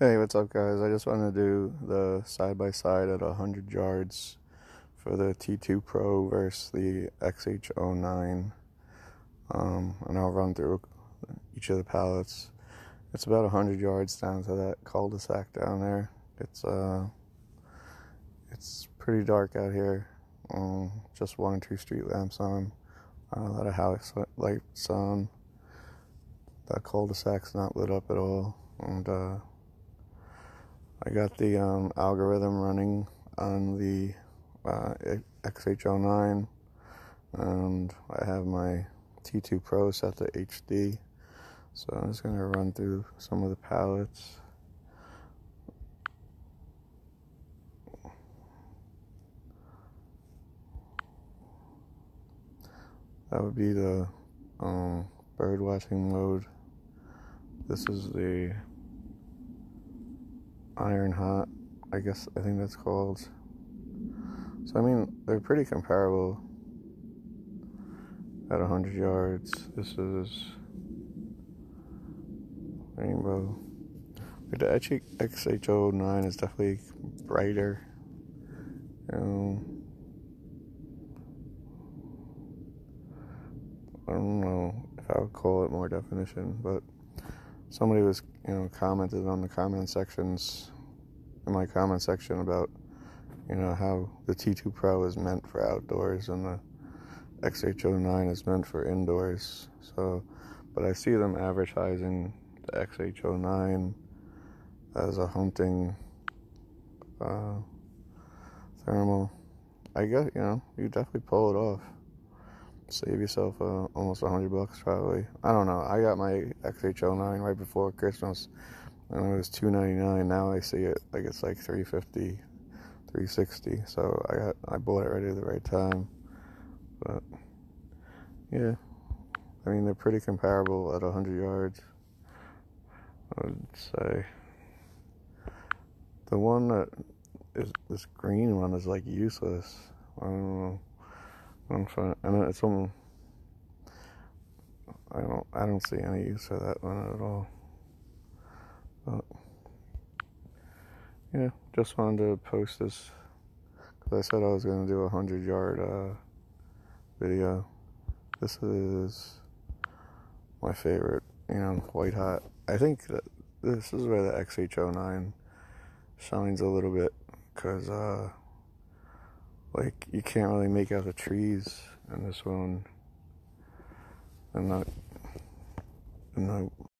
Hey, what's up, guys? I just wanted to do the side by side at 100 yards for the T2 Pro versus the XH09. Um, and I'll run through each of the palettes. It's about 100 yards down to that cul-de-sac down there. It's uh, it's pretty dark out here. Um, just one or two street lamps on, a lot of house lights on. That cul-de-sac's not lit up at all, and uh, I got the um, algorithm running on the uh, XH09 and I have my T2 Pro set to HD so I'm just going to run through some of the palettes. that would be the um, bird watching mode this is the Iron Hot, I guess I think that's called. So I mean, they're pretty comparable at 100 yards. This is Rainbow. The XH09 is definitely brighter. Um, I don't know if I would call it more definition, but somebody was you know commented on the comment sections in my comment section about you know how the T2 Pro is meant for outdoors and the XH09 is meant for indoors. So, but I see them advertising the XH09 as a hunting uh, thermal. I guess you know you definitely pull it off save yourself uh, almost hundred bucks probably. I don't know. I got my XH09 right before Christmas, and it was two ninety nine. Now I see it like it's like 350 360 So I got I bought it right at the right time. But yeah, I mean they're pretty comparable at hundred yards. I would say the one that is this green one is like useless. I don't know. I'm fine. And it's on. I don't. I don't see any use for that one at all. But yeah, just wanted to post this because I said I was going to do a hundred yard uh, video. This is my favorite. You know, white hot. I think that this is where the XH09 shines a little bit because. Uh, like you can't really make out the trees in this one. I'm not I'm not